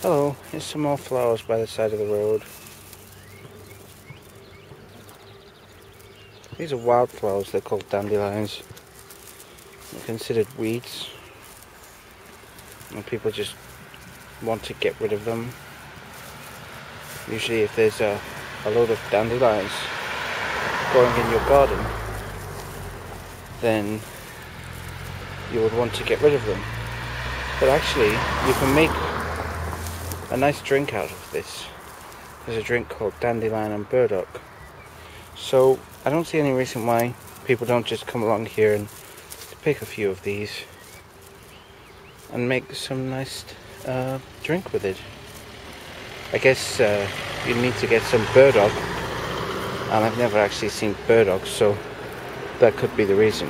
Oh, Hello, here's some more flowers by the side of the road. These are wildflowers, they're called dandelions. They're considered weeds. And people just want to get rid of them. Usually if there's a, a load of dandelions growing in your garden, then you would want to get rid of them. But actually, you can make a nice drink out of this. There's a drink called Dandelion and Burdock. So I don't see any reason why people don't just come along here and pick a few of these and make some nice uh, drink with it. I guess uh, you need to get some burdock and I've never actually seen burdock so that could be the reason.